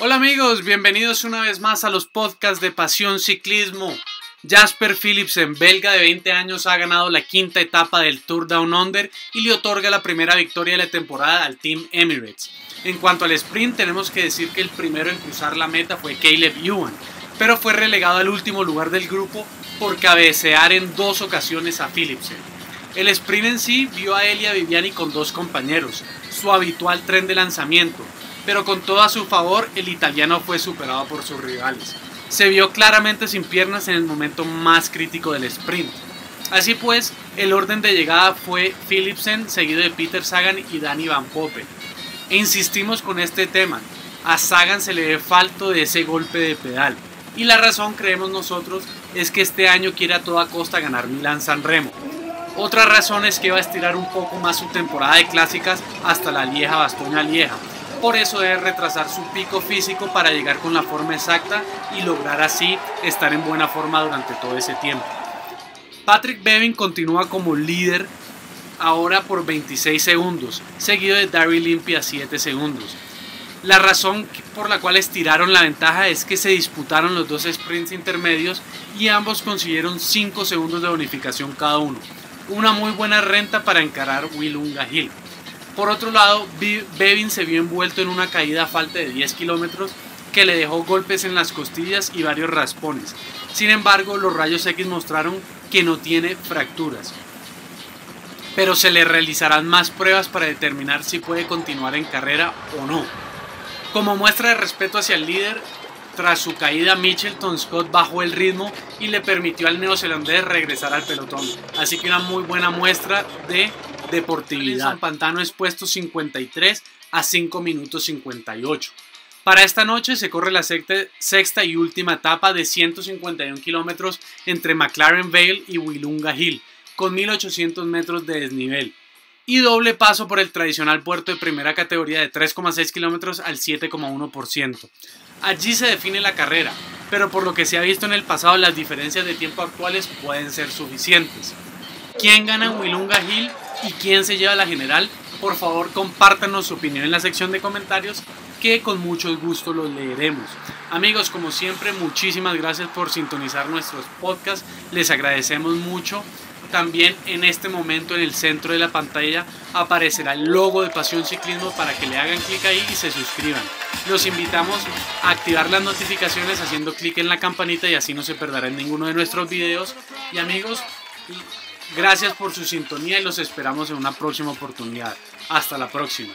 Hola amigos, bienvenidos una vez más a los podcasts de Pasión Ciclismo. Jasper Philipsen, belga de 20 años, ha ganado la quinta etapa del Tour Down Under y le otorga la primera victoria de la temporada al Team Emirates. En cuanto al sprint, tenemos que decir que el primero en cruzar la meta fue Caleb Ewan, pero fue relegado al último lugar del grupo por cabecear en dos ocasiones a Philipsen. El sprint en sí vio a Elia Viviani con dos compañeros, su habitual tren de lanzamiento, pero con todo a su favor el italiano fue superado por sus rivales. Se vio claramente sin piernas en el momento más crítico del sprint. Así pues, el orden de llegada fue Philipsen, seguido de Peter Sagan y Danny Van Poppe. E insistimos con este tema, a Sagan se le ve falto de ese golpe de pedal. Y la razón, creemos nosotros, es que este año quiere a toda costa ganar Milan San Remo. Otra razón es que va a estirar un poco más su temporada de clásicas hasta la Lieja Bastoña Lieja, por eso debe retrasar su pico físico para llegar con la forma exacta y lograr así estar en buena forma durante todo ese tiempo. Patrick Bevin continúa como líder ahora por 26 segundos, seguido de Darry Limpia 7 segundos. La razón por la cual estiraron la ventaja es que se disputaron los dos sprints intermedios y ambos consiguieron 5 segundos de bonificación cada uno. Una muy buena renta para encarar Willunga Hill. Por otro lado, Bevin se vio envuelto en una caída a falta de 10 kilómetros que le dejó golpes en las costillas y varios raspones. Sin embargo, los rayos X mostraron que no tiene fracturas. Pero se le realizarán más pruebas para determinar si puede continuar en carrera o no. Como muestra de respeto hacia el líder, tras su caída, Mitchelton Scott bajó el ritmo y le permitió al neozelandés regresar al pelotón. Así que una muy buena muestra de deportividad. San Pantano es puesto 53 a 5 minutos 58. Para esta noche se corre la sexta, y última etapa de 151 kilómetros entre McLaren Vale y Willunga Hill, con 1800 metros de desnivel. Y doble paso por el tradicional puerto de primera categoría de 3,6 kilómetros al 7,1%. Allí se define la carrera, pero por lo que se ha visto en el pasado las diferencias de tiempo actuales pueden ser suficientes. ¿Quién gana en Willunga Hill y quién se lleva la general, por favor compártanos su opinión en la sección de comentarios que con mucho gusto los leeremos. Amigos, como siempre, muchísimas gracias por sintonizar nuestros podcasts, les agradecemos mucho. También en este momento en el centro de la pantalla aparecerá el logo de Pasión Ciclismo para que le hagan clic ahí y se suscriban. Los invitamos a activar las notificaciones haciendo clic en la campanita y así no se perderán ninguno de nuestros videos. Y amigos, Gracias por su sintonía y los esperamos en una próxima oportunidad. Hasta la próxima.